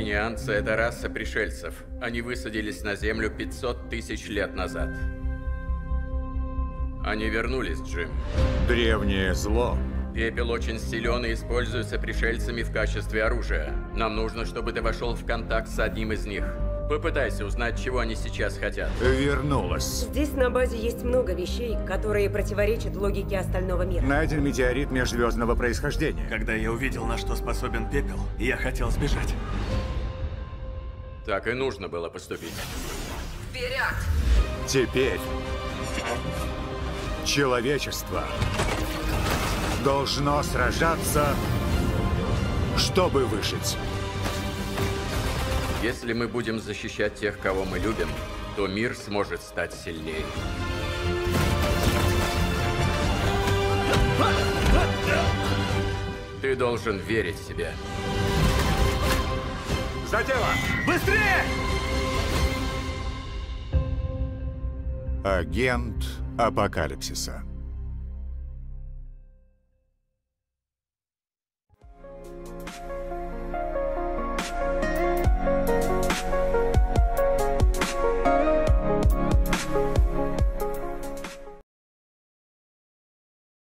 Кронианцы — это раса пришельцев. Они высадились на Землю 500 тысяч лет назад. Они вернулись, Джим. Древнее зло. Пепел очень силен и используется пришельцами в качестве оружия. Нам нужно, чтобы ты вошел в контакт с одним из них. Попытайся узнать, чего они сейчас хотят. Вернулась. Здесь на базе есть много вещей, которые противоречат логике остального мира. Найден метеорит межзвездного происхождения. Когда я увидел, на что способен пепел, я хотел сбежать. Так и нужно было поступить. Вперед! Теперь человечество должно сражаться, чтобы выжить. Если мы будем защищать тех, кого мы любим, то мир сможет стать сильнее. Ты должен верить в себя. За дело! Быстрее! Агент Апокалипсиса.